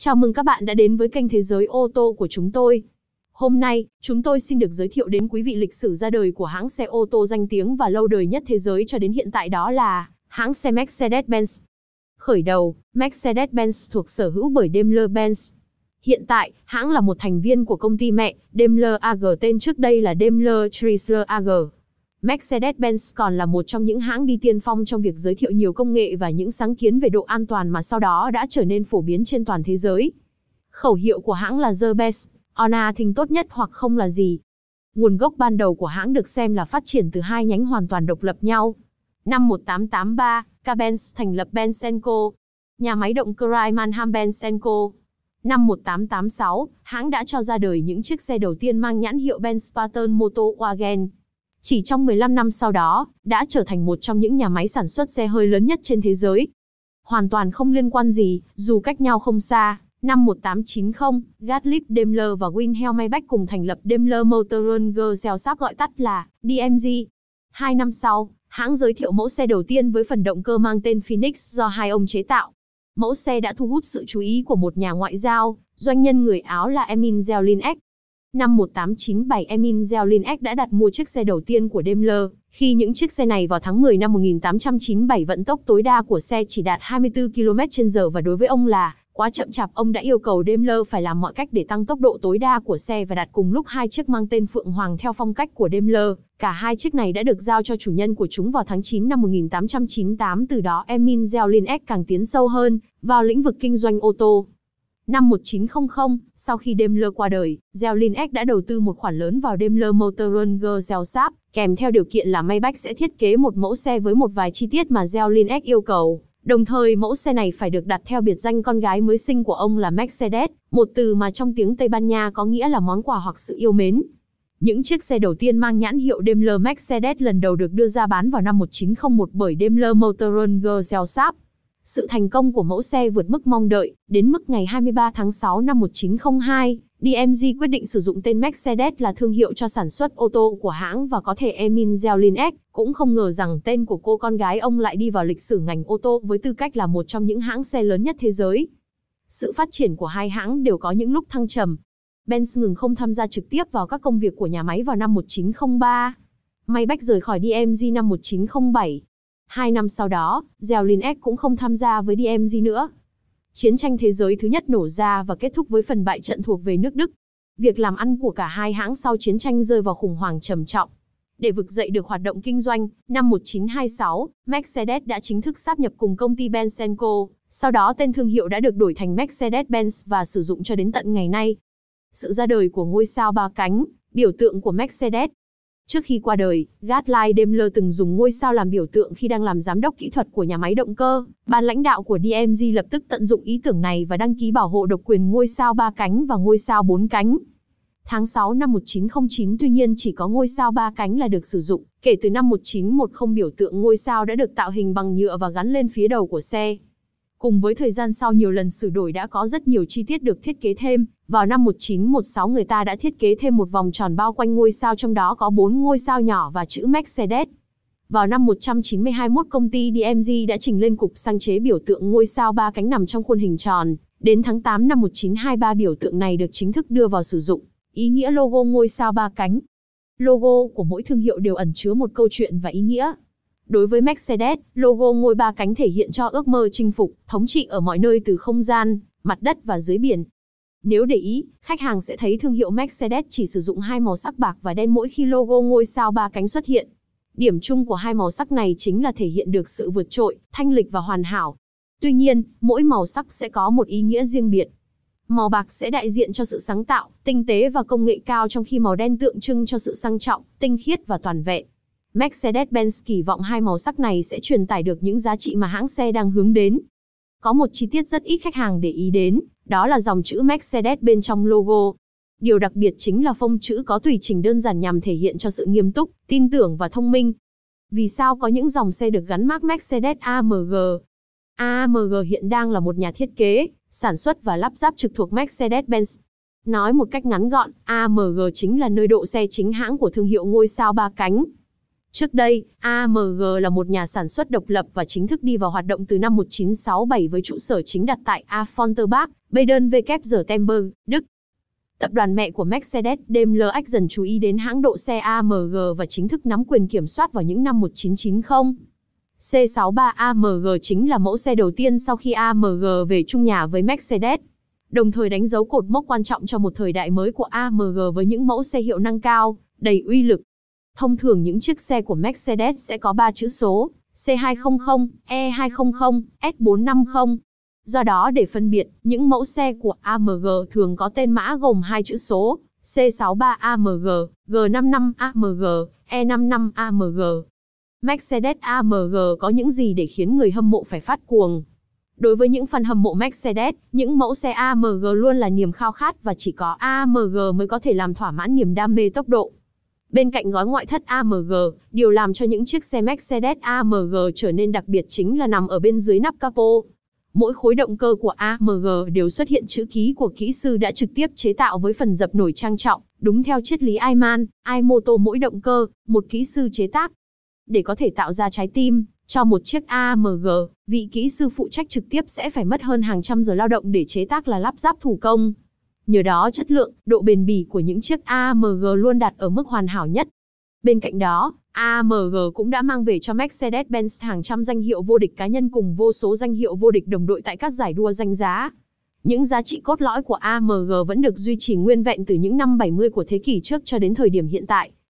Chào mừng các bạn đã đến với kênh Thế giới ô tô của chúng tôi. Hôm nay, chúng tôi xin được giới thiệu đến quý vị lịch sử ra đời của hãng xe ô tô danh tiếng và lâu đời nhất thế giới cho đến hiện tại đó là hãng xe Mercedes-Benz. Khởi đầu, Mercedes-Benz thuộc sở hữu bởi Daimler-Benz. Hiện tại, hãng là một thành viên của công ty mẹ, Daimler AG tên trước đây là Daimler Chrysler AG. Mercedes-Benz còn là một trong những hãng đi tiên phong trong việc giới thiệu nhiều công nghệ và những sáng kiến về độ an toàn mà sau đó đã trở nên phổ biến trên toàn thế giới. Khẩu hiệu của hãng là The Best, on thing tốt nhất hoặc không là gì. Nguồn gốc ban đầu của hãng được xem là phát triển từ hai nhánh hoàn toàn độc lập nhau. Năm 1883, K-Benz thành lập Benz Co. Nhà máy động cơ Rai Benzenco. Benz Co. Năm 1886, hãng đã cho ra đời những chiếc xe đầu tiên mang nhãn hiệu Benz Spartan Motorwagen. Chỉ trong 15 năm sau đó, đã trở thành một trong những nhà máy sản xuất xe hơi lớn nhất trên thế giới. Hoàn toàn không liên quan gì, dù cách nhau không xa. Năm 1890, Gottlieb Daimler và Wilhelm Maybach cùng thành lập Daimler Motoren Gesellschaft gọi tắt là DMG. Hai năm sau, hãng giới thiệu mẫu xe đầu tiên với phần động cơ mang tên Phoenix do hai ông chế tạo. Mẫu xe đã thu hút sự chú ý của một nhà ngoại giao, doanh nhân người Áo là Emin Zellinek. Năm 1897 Emil X đã đặt mua chiếc xe đầu tiên của Daimler, khi những chiếc xe này vào tháng 10 năm 1897 vận tốc tối đa của xe chỉ đạt 24 km/h và đối với ông là quá chậm chạp ông đã yêu cầu Daimler phải làm mọi cách để tăng tốc độ tối đa của xe và đặt cùng lúc hai chiếc mang tên Phượng Hoàng theo phong cách của Daimler. Cả hai chiếc này đã được giao cho chủ nhân của chúng vào tháng 9 năm 1898 từ đó Emil X càng tiến sâu hơn vào lĩnh vực kinh doanh ô tô. Năm 1900, sau khi Daimler qua đời, Zelinek đã đầu tư một khoản lớn vào Daimler Motoren Gesellschaft, kèm theo điều kiện là Maybach sẽ thiết kế một mẫu xe với một vài chi tiết mà Zelinek yêu cầu. Đồng thời mẫu xe này phải được đặt theo biệt danh con gái mới sinh của ông là Mercedes, một từ mà trong tiếng Tây Ban Nha có nghĩa là món quà hoặc sự yêu mến. Những chiếc xe đầu tiên mang nhãn hiệu Daimler Mercedes lần đầu được đưa ra bán vào năm 1901 bởi Daimler Motoren Gesellschaft. Sự thành công của mẫu xe vượt mức mong đợi, đến mức ngày 23 tháng 6 năm 1902, DMG quyết định sử dụng tên Mercedes là thương hiệu cho sản xuất ô tô của hãng và có thể Emil X, cũng không ngờ rằng tên của cô con gái ông lại đi vào lịch sử ngành ô tô với tư cách là một trong những hãng xe lớn nhất thế giới. Sự phát triển của hai hãng đều có những lúc thăng trầm. Benz ngừng không tham gia trực tiếp vào các công việc của nhà máy vào năm 1903. Maybach rời khỏi DMG năm 1907. Hai năm sau đó, Zelinek cũng không tham gia với DMG nữa. Chiến tranh thế giới thứ nhất nổ ra và kết thúc với phần bại trận thuộc về nước Đức. Việc làm ăn của cả hai hãng sau chiến tranh rơi vào khủng hoảng trầm trọng. Để vực dậy được hoạt động kinh doanh, năm 1926, Mercedes đã chính thức sáp nhập cùng công ty Benz Co. Sau đó tên thương hiệu đã được đổi thành Mercedes-Benz và sử dụng cho đến tận ngày nay. Sự ra đời của ngôi sao ba cánh, biểu tượng của Mercedes, Trước khi qua đời, Gatline Daimler từng dùng ngôi sao làm biểu tượng khi đang làm giám đốc kỹ thuật của nhà máy động cơ. Ban lãnh đạo của DMG lập tức tận dụng ý tưởng này và đăng ký bảo hộ độc quyền ngôi sao ba cánh và ngôi sao bốn cánh. Tháng 6 năm 1909 tuy nhiên chỉ có ngôi sao ba cánh là được sử dụng, kể từ năm 1910 biểu tượng ngôi sao đã được tạo hình bằng nhựa và gắn lên phía đầu của xe. Cùng với thời gian sau nhiều lần sửa đổi đã có rất nhiều chi tiết được thiết kế thêm, vào năm 1916 người ta đã thiết kế thêm một vòng tròn bao quanh ngôi sao trong đó có 4 ngôi sao nhỏ và chữ Mercedes. Vào năm 1921 công ty DMG đã trình lên cục sang chế biểu tượng ngôi sao ba cánh nằm trong khuôn hình tròn. Đến tháng 8 năm 1923 biểu tượng này được chính thức đưa vào sử dụng. Ý nghĩa logo ngôi sao ba cánh. Logo của mỗi thương hiệu đều ẩn chứa một câu chuyện và ý nghĩa. Đối với Mercedes, logo ngôi ba cánh thể hiện cho ước mơ chinh phục, thống trị ở mọi nơi từ không gian, mặt đất và dưới biển. Nếu để ý, khách hàng sẽ thấy thương hiệu Mercedes chỉ sử dụng hai màu sắc bạc và đen mỗi khi logo ngôi sao ba cánh xuất hiện. Điểm chung của hai màu sắc này chính là thể hiện được sự vượt trội, thanh lịch và hoàn hảo. Tuy nhiên, mỗi màu sắc sẽ có một ý nghĩa riêng biệt. Màu bạc sẽ đại diện cho sự sáng tạo, tinh tế và công nghệ cao trong khi màu đen tượng trưng cho sự sang trọng, tinh khiết và toàn vẹn. Mercedes-Benz kỳ vọng hai màu sắc này sẽ truyền tải được những giá trị mà hãng xe đang hướng đến. Có một chi tiết rất ít khách hàng để ý đến, đó là dòng chữ Mercedes bên trong logo. Điều đặc biệt chính là phông chữ có tùy chỉnh đơn giản nhằm thể hiện cho sự nghiêm túc, tin tưởng và thông minh. Vì sao có những dòng xe được gắn mác Mercedes AMG? AMG hiện đang là một nhà thiết kế, sản xuất và lắp ráp trực thuộc Mercedes-Benz. Nói một cách ngắn gọn, AMG chính là nơi độ xe chính hãng của thương hiệu ngôi sao ba cánh. Trước đây, AMG là một nhà sản xuất độc lập và chính thức đi vào hoạt động từ năm 1967 với trụ sở chính đặt tại Afonterbach, Baden-Württemberg, Đức. Tập đoàn mẹ của Mercedes, Daimler dần chú ý đến hãng độ xe AMG và chính thức nắm quyền kiểm soát vào những năm 1990. C63 AMG chính là mẫu xe đầu tiên sau khi AMG về chung nhà với Mercedes. Đồng thời đánh dấu cột mốc quan trọng cho một thời đại mới của AMG với những mẫu xe hiệu năng cao, đầy uy lực. Thông thường những chiếc xe của Mercedes sẽ có 3 chữ số, C200, E200, S450. Do đó để phân biệt, những mẫu xe của AMG thường có tên mã gồm hai chữ số, C63 AMG, G55 AMG, E55 AMG. Mercedes AMG có những gì để khiến người hâm mộ phải phát cuồng? Đối với những fan hâm mộ Mercedes, những mẫu xe AMG luôn là niềm khao khát và chỉ có AMG mới có thể làm thỏa mãn niềm đam mê tốc độ. Bên cạnh gói ngoại thất AMG, điều làm cho những chiếc xe Mercedes AMG trở nên đặc biệt chính là nằm ở bên dưới nắp capo. Mỗi khối động cơ của AMG đều xuất hiện chữ ký của kỹ sư đã trực tiếp chế tạo với phần dập nổi trang trọng, đúng theo triết lý Iman, iMoto mỗi động cơ, một kỹ sư chế tác. Để có thể tạo ra trái tim, cho một chiếc AMG, vị kỹ sư phụ trách trực tiếp sẽ phải mất hơn hàng trăm giờ lao động để chế tác là lắp ráp thủ công. Nhờ đó chất lượng, độ bền bỉ của những chiếc AMG luôn đạt ở mức hoàn hảo nhất. Bên cạnh đó, AMG cũng đã mang về cho Mercedes-Benz hàng trăm danh hiệu vô địch cá nhân cùng vô số danh hiệu vô địch đồng đội tại các giải đua danh giá. Những giá trị cốt lõi của AMG vẫn được duy trì nguyên vẹn từ những năm 70 của thế kỷ trước cho đến thời điểm hiện tại.